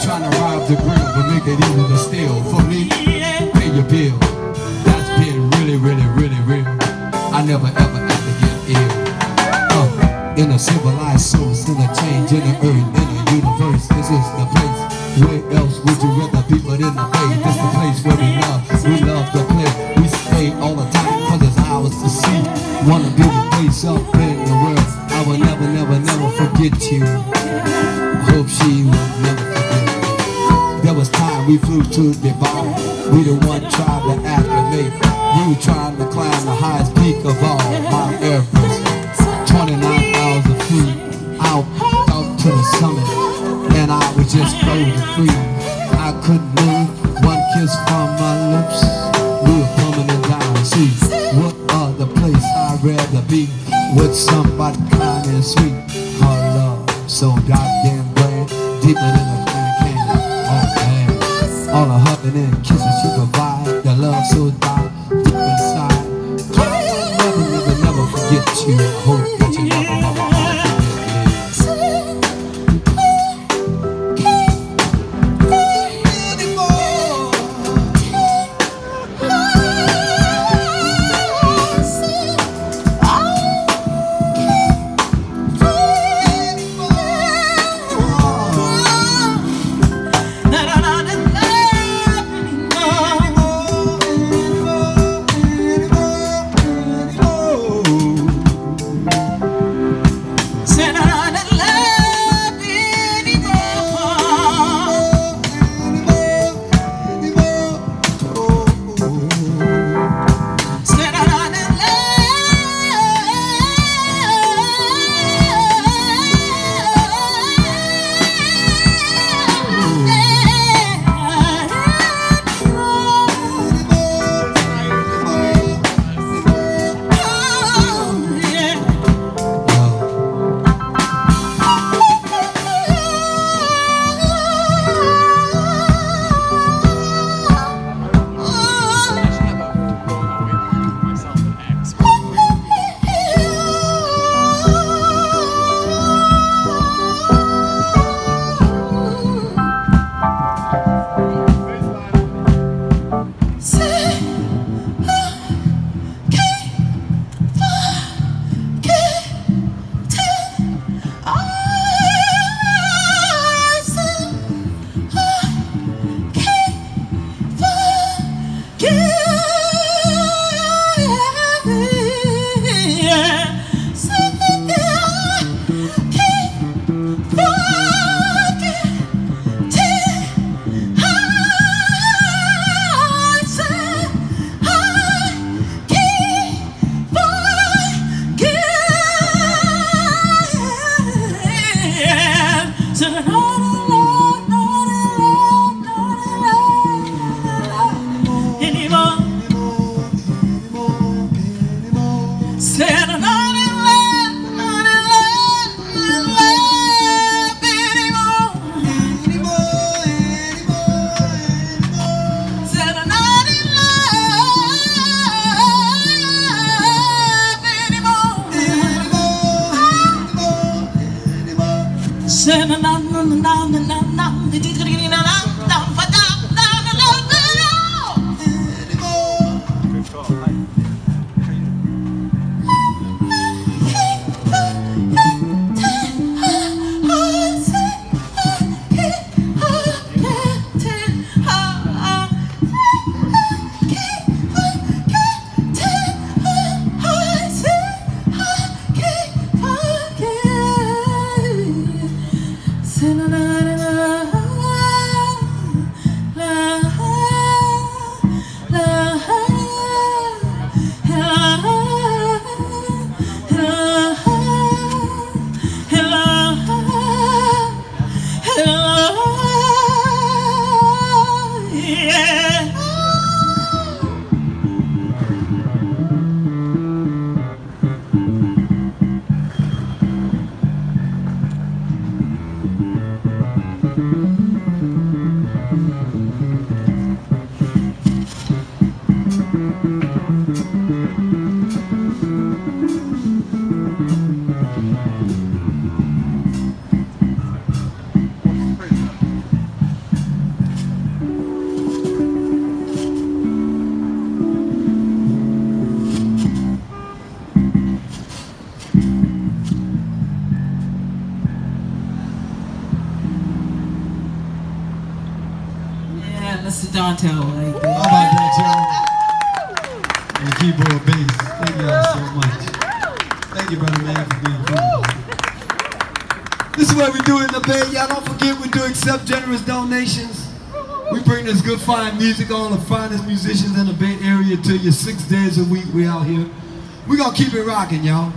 trying to rob the grill, but make it easy to steal. For me, pay your bill. That's being really, really, really real. I never ever have to get ill. Uh, in a civilized source, in a change in the earth, in the universe, this is the place. Where else would you rather be but in the bay? This the place where we love, we love to play. We stay all the time cause it's ours to see. Wanna be the place up in the world. I will never, never, never forget you. Hope she will we flew to Dubai. We the one trying to. We were trying to climb the highest peak of all, Mount Everest. 29 hours of feet out, out to the summit. And I was just frozen free. I couldn't move, one kiss from my lips. We were plummeting down. See, what other place I'd rather be with somebody kind and sweet? Her love, so goddamn grand, deeper than forget you. Hope that you never, Said I'm not, yeah. Mr. Dontel like How about that, y'all? And keyboard bass. Thank y'all so much. Thank you, brother man, for being here. This is what we do in the Bay. Y'all don't forget we do accept generous donations. We bring this good fine music, all the finest musicians in the Bay Area to you six days a week. We out here. We gonna keep it rocking, y'all.